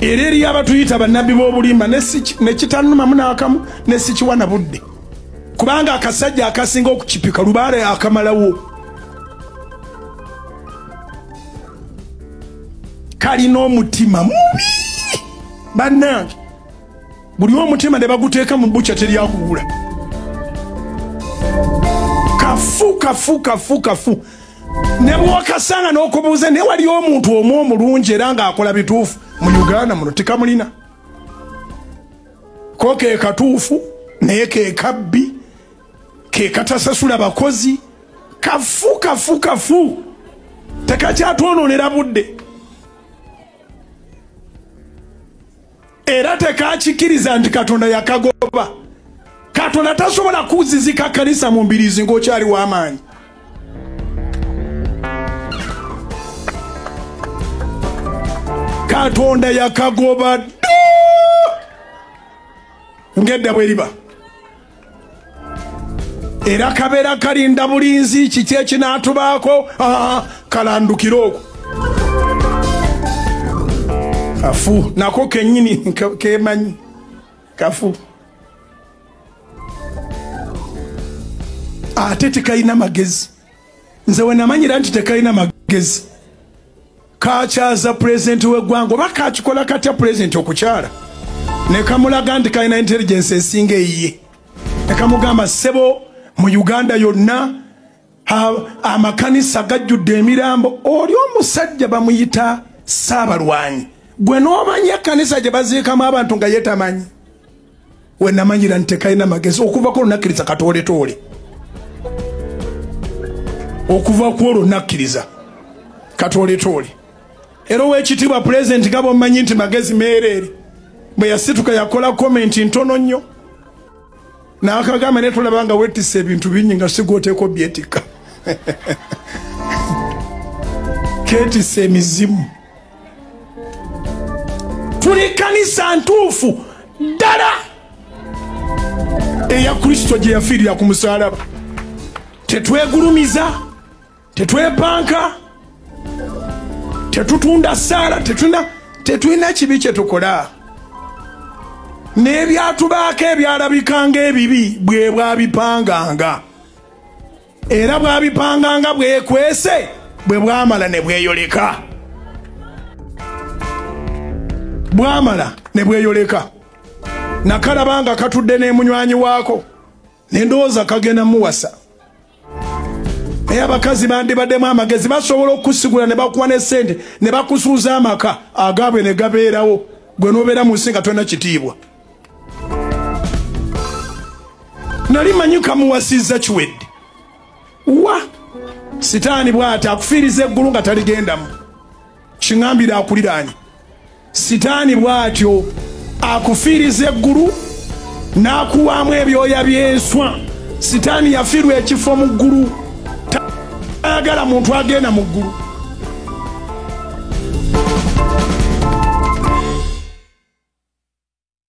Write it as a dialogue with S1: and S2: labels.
S1: era eriyo abatuyita bannabbi b'obulimba nekitanumamu n'akamu nesikiwana budde. Kubanga akasajja akasinga okukipika lubaale akamalawo. Kalina omutima mubi! Bannange buli omutima ne baguteeka mu bukya teryakuwula kafu kafu kafu kafu ne bwokasanga n'okubuuza naye wali omuntu omu omulungi era ng'akola bituufu? Mu uganda muno tekamulina ko ke katuufu naye ke kabbi ke katasasula bakozi. Kafu kafu kafu. Tekakyatwononera budde. Era tekakikiriza nti katonda yakagoba. Katonda tasobola kuzizika kanisa mu mbirizi ng'okyali w'amaanyi katonda yakagoba ddo ngedda bweriba era kabeera kalinda bulinzi kiki ekinatubaako kalandukire okwo. Kafu nako kenyini kemanyi. Kafu. Ate tekalina magezi. Nze wenamanyira nti tekalina magezi kakyaza pulezidenti w'eggwanga oba kakikola katya pulezidenti okukyala? Nekamulaga nti kalina intelligence esinga eyiye. Nekamugamba ssebo mu uganda yonna amakanisa gajjudde emirambo. Oli omusajja bamuyita saabalwanyi gwe n'omanyi ekanisa gye baziikamu abantu nga ye tamanyi. Wenamanyira nti tekalina magezi. Okuvako lunakkiriza katooletoole. Okuva ku olwo nakkiriza katooletoole era owekitiibwa pulezidenti nga bomumanyi nti magezi meereere bwe yasituka yakola komenti ntono nnyo. Nakagamba naye tulaba nga wetisa ebintu bingi nga sigooteeko byetika. Ketisa emizimu. Tuli kanisa ntuufu ddala! Eya kristo gye yafiirira ku musalaba tetwegulumiza tetwepanka tetutunda saala tetulina kibi kyetukola n'ebyatubaako ebyalabikanga ebibi bwe bwabipanganga. Era bwabipanganga bwekwese bwe bwamala ne bweyoleka. Bwamala ne bweyoleka. Nakalabanga katudde n'emunywanyi waako. Nendowooza kagenda muwasa naye abakazi bandibaddemu amagezi basobola okukusigula ne bakuwa nesente ne bakusuuza amaka agaabwe ne gabeerawo gwe nobeera mu nsi nga tolina kitiibwa. Nali manyi kamuwasizza kiwedde. Wa? Sitaani bw'ati akufiiriza eggulu nga taligendamu. Kiŋambire akuliraanye. Sitaani bw'atyo akufiiriza eggulu n'akuwaamu ebyoya by'enswa. Sitaani yafiirwa ekifo mu ggulu tayagala muntu agenda mu ggulu